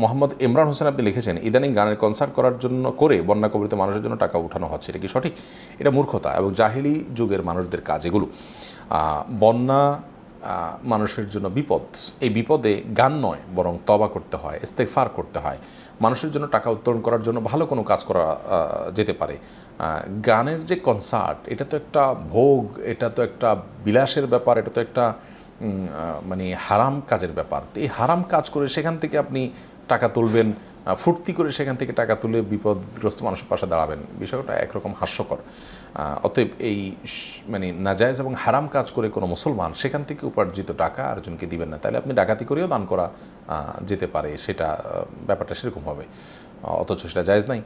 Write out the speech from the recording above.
মোহাম্মদ ইমরান হোসেন আপনি লিখেছেন, ইদানিং গানের কনসার্ট করার জন্য করে বন্যা কবলিত মানুষের জন্য টাকা উঠানো হচ্ছে। এটা কি সঠিক? এটা মূর্খতা এবং জাহিলি যুগের মানুষদের কাজ এগুলো। বন্যা মানুষের জন্য বিপদ, এই বিপদে গান নয়, বরং তবা করতে হয় ইস্তেকফার করতে হয়। মানুষের জন্য টাকা উত্তোলন করার জন্য ভালো কোনো কাজ করা যেতে পারে। গানের যে কনসার্ট এটা তো একটা ভোগ, এটা তো একটা বিলাসের ব্যাপার, এটা তো একটা মানে হারাম কাজের ব্যাপার। তো এই হারাম কাজ করে সেখান থেকে আপনি টাকা তুলবেন ফুর্তি করে সেখান থেকে টাকা তুলে বিপদগ্রস্ত মানুষের পাশে দাঁড়াবেন। বিষয়টা একরকম হাস্যকর। অতএব এই মানে নাজায়জ এবং হারাম কাজ করে কোনো মুসলমান সেখান থেকে উপার্জিত টাকা আরেকজনকে দিবেন না। তাহলে আপনি ডাকাতি করেও দান করা যেতে পারে। সেটা ব্যাপারটা সেরকম হবে। অথচ সেটা জায়জ নাই।